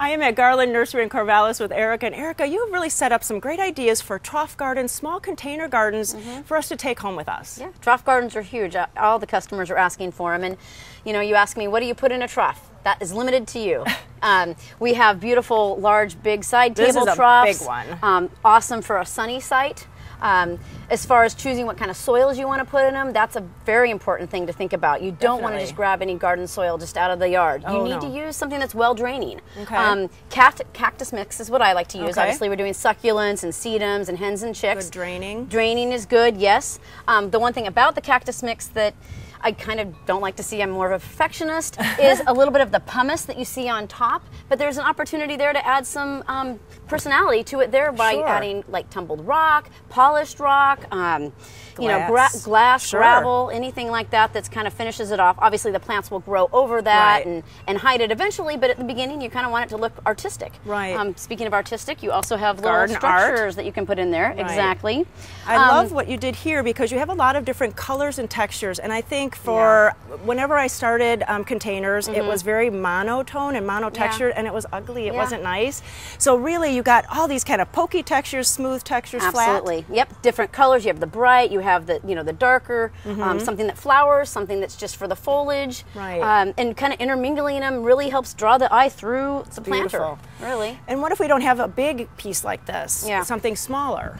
I am at Garland Nursery in Corvallis with Erica. And Erica, you have really set up some great ideas for trough gardens, small container gardens mm -hmm. for us to take home with us. Yeah, trough gardens are huge. All the customers are asking for them. And, you know, you ask me, what do you put in a trough? That is limited to you. Um, we have beautiful, large, big side table troughs. this is troughs. big one. Um, awesome for a sunny site. Um, as far as choosing what kind of soils you want to put in them, that's a very important thing to think about. You don't want to just grab any garden soil just out of the yard. Oh, you need no. to use something that's well draining. Okay. Um, cactus mix is what I like to use. Okay. Obviously, we're doing succulents and sedums and hens and chicks. Good draining. Draining is good, yes. Um, the one thing about the cactus mix that I kind of don't like to see, I'm more of a perfectionist, is a little bit of the pumice that you see on top. But there's an opportunity there to add some um, personality to it there by Sure. adding like tumbled rock, polished rock, um, you know, gra- Glass. Sure. gravel, anything like that that's kind of finishes it off. Obviously, the plants will grow over that Right. and, and hide it eventually, but at the beginning, you kind of want it to look artistic. Right. Um, speaking of artistic, you also have little Garden art. structures that you can put in there. Exactly. I Um, love what you did here because you have a lot of different colors and textures. And I think for whenever I started um, containers, it was very monotone and monotextured and it was ugly. It Mm-hmm. Yeah. wasn't nice. So really you got all these kind of pokey textures, smooth textures, Absolutely. Yep. Different colors. You have the bright. You have the you know the darker. Um, something that flowers. Something that's just for the foliage. Mm-hmm. Right. Um, and kind of intermingling them really helps draw the eye through the planter. beautiful. Really. And what if we don't have a big piece like this? Yeah. Something smaller.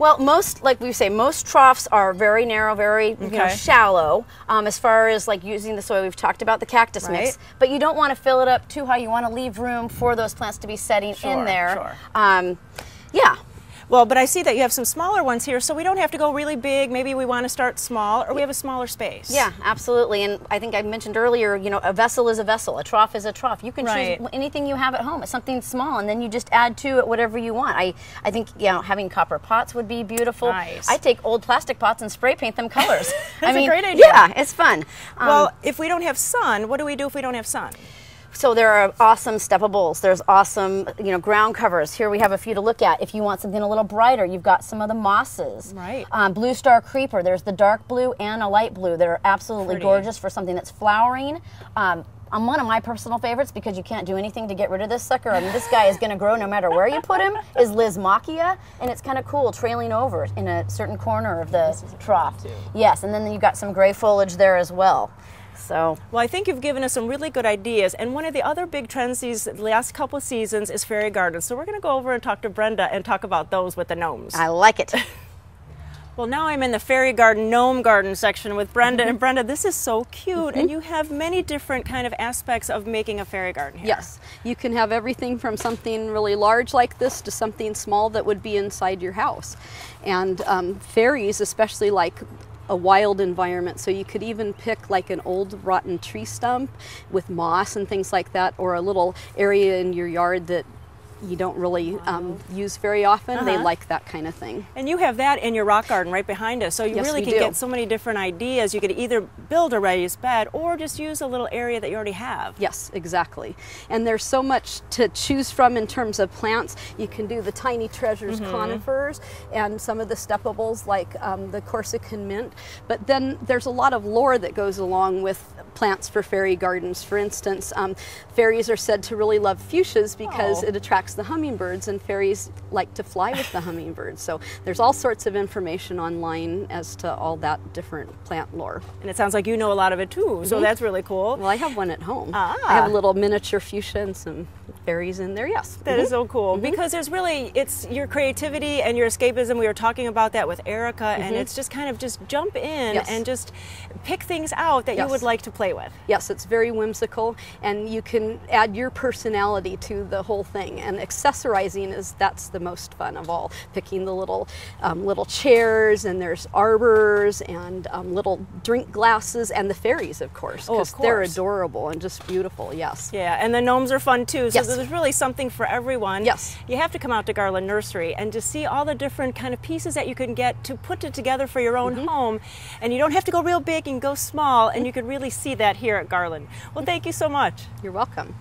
Well, most, like we say, most troughs are very narrow, very you know, shallow. Um, as far as like using the soil, we've talked about the cactus mix, but you don't want to fill it up too high. You want to leave room for those plants to be setting Sure, in there. sure. Um, yeah. Well, but I see that you have some smaller ones here, so we don't have to go really big. Maybe we want to start small, or we have a smaller space. Yeah, absolutely. And I think I mentioned earlier, you know, a vessel is a vessel, a trough is a trough. You can Right. choose anything you have at home. It's something small, and then you just add to it whatever you want. I, I think, you know, having copper pots would be beautiful. Nice. I take old plastic pots and spray paint them colors. I That's a great idea. Yeah, it's fun. Um, Well, if we don't have sun, what do we do if we don't have sun? So there are awesome steppables. There's awesome, you know, ground covers. Here we have a few to look at. If you want something a little brighter, you've got some of the mosses. Right. Um, blue star creeper. There's the dark blue and a light blue that are absolutely Pretty. gorgeous for something that's flowering. Um, I'm one of my personal favorites because you can't do anything to get rid of this sucker. I mean, this guy is going to grow no matter where you put him. Is Lysimachia, and it's kind of cool trailing over in a certain corner of the trough. Yes, and then you've got some gray foliage there as well. So Well, I think you've given us some really good ideas. And one of the other big trends these last couple of seasons is fairy gardens. So we're going to go over and talk to Brenda and talk about those with the gnomes. I like it. Well, now I'm in the fairy garden, gnome garden section with Brenda. and Brenda, this is so cute. And you have many different kind of aspects of making a fairy garden here. Yes, you can have everything from something really large like this to something small that would be inside your house. And um, fairies, especially like a wild environment, so you could even pick like an old rotten tree stump with moss and things like that, or a little area in your yard that you don't really um, use very often. They Uh-huh. like that kind of thing. And you have that in your rock garden right behind us. So you Yes, really can do. get so many different ideas. You could either build a raised bed or just use a little area that you already have. Yes, exactly. And there's so much to choose from in terms of plants. You can do the tiny treasures conifers and some of the steppables like um, the Corsican mint. But then there's a lot of lore that goes along with plants for fairy gardens. For instance, um, fairies are said to really love fuchsias because Oh. it attracts the hummingbirds, and fairies like to fly with the hummingbirds. So there's all sorts of information online as to all that different plant lore. And it sounds like you know a lot of it too. So mhm. that's really cool. Well, I have one at home. Ah. I have a little miniature fuchsia and some fairies in there. Yes. That is mm-hmm. so cool mm-hmm. because there's really it's your creativity and your escapism. We were talking about that with Erica, and mm-hmm. it's just kind of just jump in Yes. and just pick things out that you would like to play with. Yes, it's very whimsical, and you can add your personality to the whole thing. And accessorizing is that's the most fun of all. Picking the little um, little chairs, and there's arbors and um, little drink glasses, and the fairies, of course, Oh, because they're adorable and just beautiful. Yes. Yeah, and the gnomes are fun too. So Yes. there's really something for everyone. Yes. You have to come out to Garland Nursery and just see all the different kind of pieces that you can get to put it together for your own home. And you don't have to go real big and go small, and you can really see that here at Garland. Well, thank you so much. You're welcome.